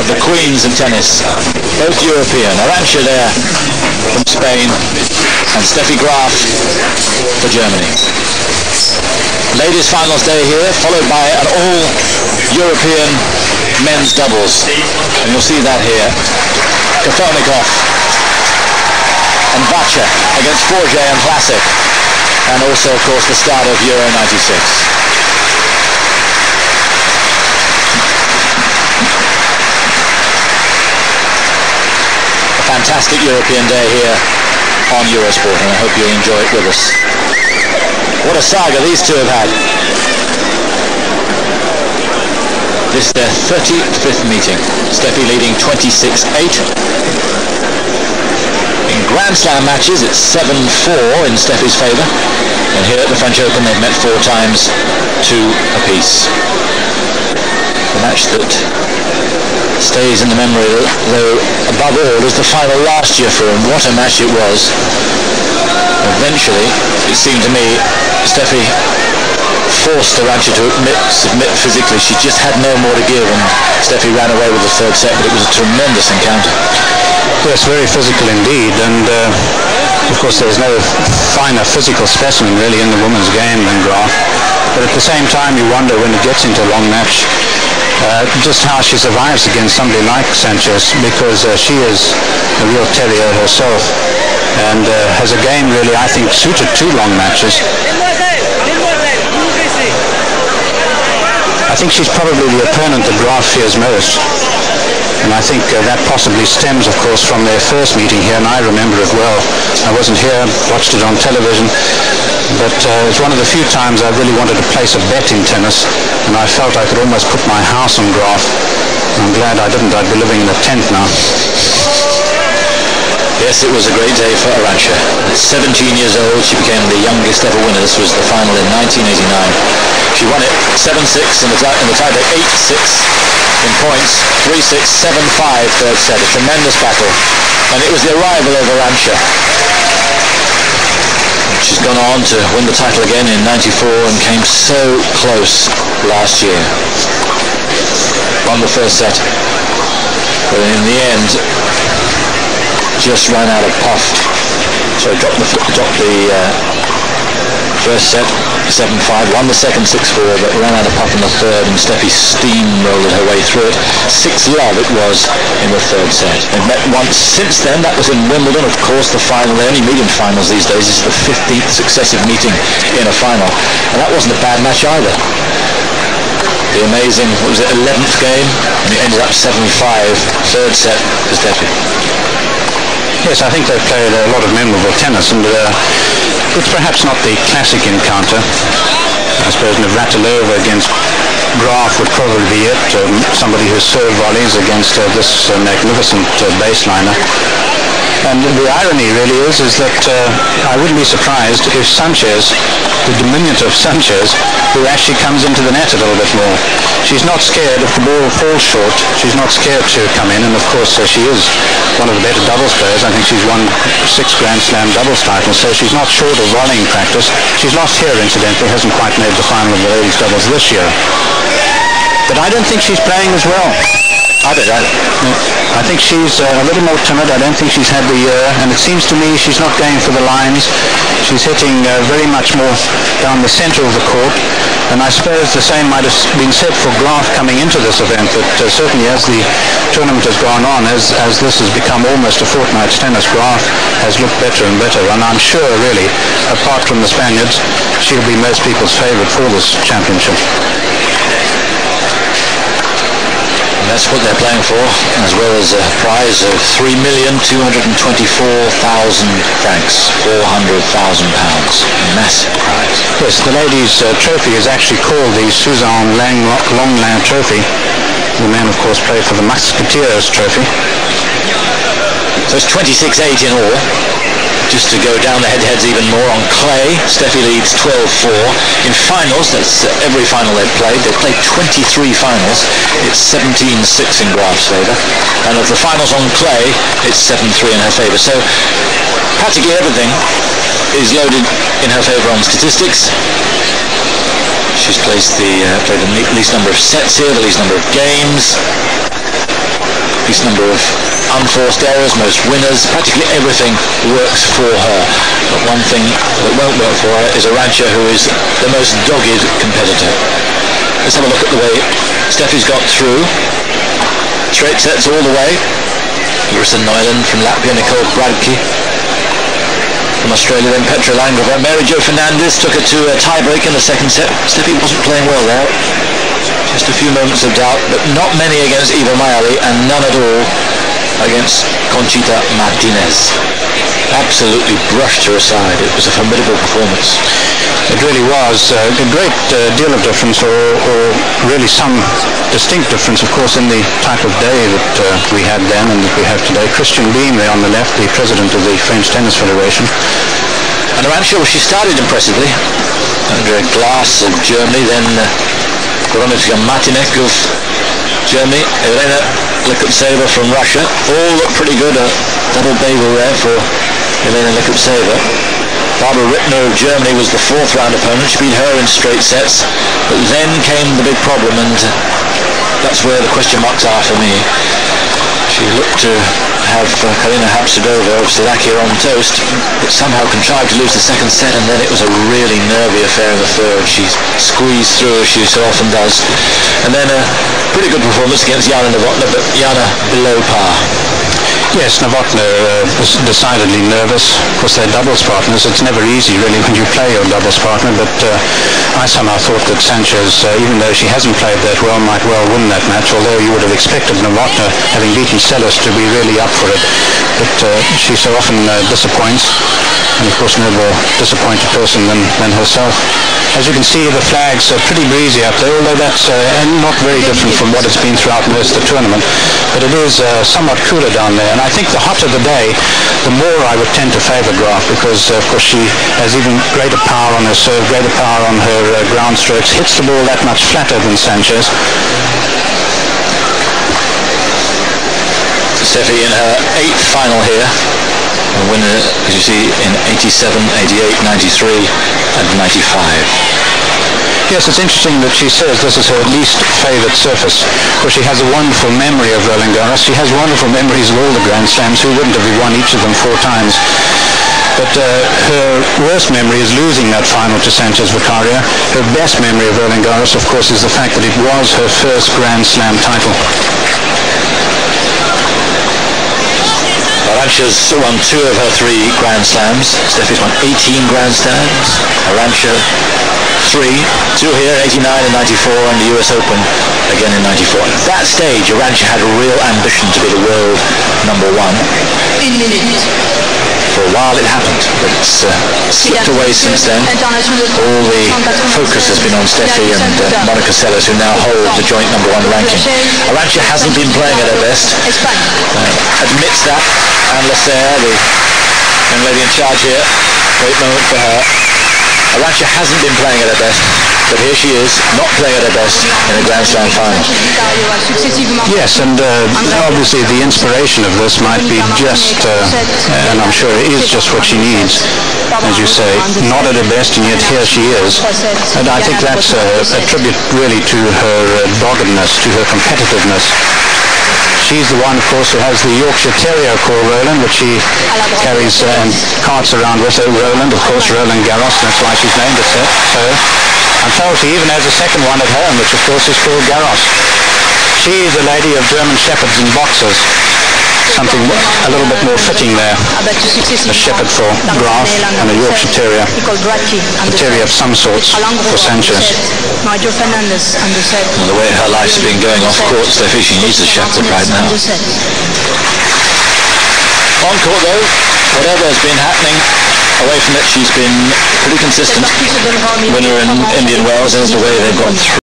of the queens of tennis, both European. Arantxa there from Spain and Steffi Graf for Germany. Ladies finals day here, followed by an all-European men's doubles. And you'll see that here. Kafelnikov and Vacek against Forget and Hlasek. And also, of course, the start of Euro 96. Fantastic European day here on Eurosport, and I hope you'll enjoy it with us. What a saga these two have had. This is their 35th meeting. Steffi leading 26-8. In Grand Slam matches, it's 7-4 in Steffi's favour. And here at the French Open, they've met four times, two apiece. The match that stays in the memory, though above all, is the final last year for him. What a match it was. Eventually, it seemed to me, Steffi forced Arantxa to admit, submit physically. She just had no more to give, and Steffi ran away with the third set, but it was a tremendous encounter. Yes, very physical indeed, and uh, of course there's no finer physical specimen really in the women's game than Graf. But at the same time, you wonder when it gets into a long match, uh, just how she survives against somebody like Sanchez because uh, she is a real terrier herself and uh, has a game really, I think, suited to long matches. I think she's probably the opponent that Graf fears most. And I think uh, that possibly stems, of course, from their first meeting here, and I remember it well. I wasn't here, watched it on television, but uh, it's one of the few times I really wanted to place a bet in tennis, and I felt I could almost put my house on Graf. I'm glad I didn't. I'd be living in a tent now. Yes, it was a great day for Arantxa. At 17 years old, she became the youngest ever winner. This was the final in 1989. She won it 7-6 in the, in the tiebreak, 8-6 in points, 3-6, 7-5 third set. A tremendous battle. And it was the arrival of Arantxa. She's gone on to win the title again in 94 and came so close last year. Won the first set. But in the end, just ran out of puff. So dropped the, dropped the uh, First set, 7-5, won the second 6-4, but ran out of puff in the third, and Steffi steamrolled her way through it. 6-love it was in the third set. They've met once since then, that was in Wimbledon, of course, the final. They only meet in finals these days. Is the 15th successive meeting in a final, and that wasn't a bad match either the amazing, what was it, 11th game, and it ended up 7-5, third set for Steffi. Yes, I think they've played a lot of memorable tennis, and uh, it's perhaps not the classic encounter. I suppose Navratilova against Graf would probably be it. Um, somebody who served volleys against uh, this uh, magnificent uh, baseliner. And the irony really is, is that uh, I wouldn't be surprised if Sanchez, the diminutive Sanchez, who actually comes into the net a little bit more. She's not scared if the ball falls short. She's not scared to come in, and of course uh, she is one of the better doubles players. I think she's won six Grand Slam doubles titles, so she's not short of volleying practice. She's lost here, incidentally, hasn't quite made the final of the ladies doubles this year. But I don't think she's playing as well. I don't either. I think she's uh, a little more timid. I don't think she's had the year, and it seems to me she's not going for the lines. She's hitting uh, very much more down the centre of the court, and I suppose the same might have been said for Graf coming into this event, but uh, certainly as the tournament has gone on, as, as this has become almost a fortnight's tennis, Graf has looked better and better, and I'm sure, really, apart from the Spaniards, she'll be most people's favourite for this championship. That's what they're playing for, as well as a prize of 3,224,000 francs, 400,000 pounds. Massive prize. Yes, the ladies' uh, trophy is actually called the Suzanne Lang Lenglen Trophy. The men, of course, play for the Musketeers Trophy. So it's 26-8 in all just to go down the head-to-heads even more on clay. Steffi leads 12-4. In finals, that's every final they've played. They've played 23 finals. It's 17-6 in Graf's favour. And of the finals on clay, it's 7-3 in her favour. So practically everything is loaded in her favour on statistics. She's placed the, uh, played the least number of sets here, the least number of games. least number of unforced errors, most winners. Practically everything works for her. But one thing that won't work for her is Arantxa who is the most dogged competitor. Let's have a look at the way Steffi's got through. Straight sets all the way. Larissa Neiland from Latvia, Nicole Bradtke from Australia, then Petra Langrová. Mary Jo Fernandez took her to a tiebreak in the second set. Steffi wasn't playing well there. Just a few moments of doubt, but not many against Iva Majoli and none at all against Conchita Martinez absolutely brushed her aside. It was a formidable performance. It really was uh, a great uh, deal of difference, or, or, really some distinct difference, of course, in the type of day that uh, we had then and that we have today. Christian Bîmes there on the left, the president of the French Tennis Federation. And Arantxa, well, she started impressively. Andrea Glass of Germany, then uh, Veronika Martinek of Germany, Elena Likhovtseva from Russia. All look pretty good. A double bagel there for Elena Likhovtseva. Barbara Rittner of Germany was the fourth round opponent. She beat her in straight sets. But then came the big problem, and that's where the question marks are for me. She looked to have uh, Karina Habsudova of Slovakia on toast, but somehow contrived to lose the second set, and then it was a really nervy affair in the third. She squeezed through as she so often does. And then a pretty good performance against Jana Novotná, but Jana below par. Yes, Novotná uh, was decidedly nervous. Of course, they're doubles partners. It's never easy, really, when you play your doubles partner. But uh, I somehow thought that Sanchez, uh, even though she hasn't played that well, might well win that match. Although you would have expected Novotná, having beaten Seles, to be really up for it. But uh, she so often uh, disappoints. And of course, no more disappointed person than, than herself. As you can see, the flags are pretty breezy up there, although that's uh, not very different from what it's been throughout most of the tournament. But it is uh, somewhat cooler down there. And I think the hotter the day, the more I would tend to favour Graf because, uh, of course, she has even greater power on her serve, greater power on her uh, ground strokes, hits the ball that much flatter than Sanchez. Steffi in her eighth final here. A winner, as you see, in 87, 88, 93 and 95. Yes, it's interesting that she says this is her least favourite surface, because she has a wonderful memory of Roland Garros. She has wonderful memories of all the Grand Slams. Who wouldn't have won each of them four times? But uh, her worst memory is losing that final to Sanchez Vicario. Her best memory of Roland Garros, of course, is the fact that it was her first Grand Slam title. Arantxa's won two of her three Grand Slams. Steffi's won 18 Grand Slams. Arantxa three, two here, 89 and 94, and the US Open again in 94. At that stage, Arantxa had a real ambition to be the world number one. For a while it happened, but it's uh, slipped away since then. All the focus has been on Steffi and uh, Monica Seles, who now hold the joint number one ranking. Arantxa hasn't been playing at her best. Uh, admits that. Anne Lasser, the young lady in charge here, great moment for her. Arantxa hasn't been playing at her best, but here she is, not playing at her best in a Grand Slam final. Yes, and uh, obviously the inspiration of this might be just, uh, and I'm sure it is just what she needs, as you say, not at her best, and yet here she is. And I think that's a, a tribute really to her uh, doggedness, to her competitiveness. She's the one, of course, who has the Yorkshire Terrier called Roland, which she carries uh, and carts around with her. Roland, of course, Roland Garros, that's why she's named it so. I'm told she even has a second one at home, which of course is called Garros. She's a lady of German Shepherds and Boxers something a little bit more fitting there. A shepherd for Graf and a Yorkshire Terrier. A terrier of some sorts for Sanchez. Well, the way her life's been going off court, Steffi, she needs a shepherd right now. On court though, whatever has been happening away from it, she's been pretty consistent. Winner in Indian Wells, and the way they've gone through.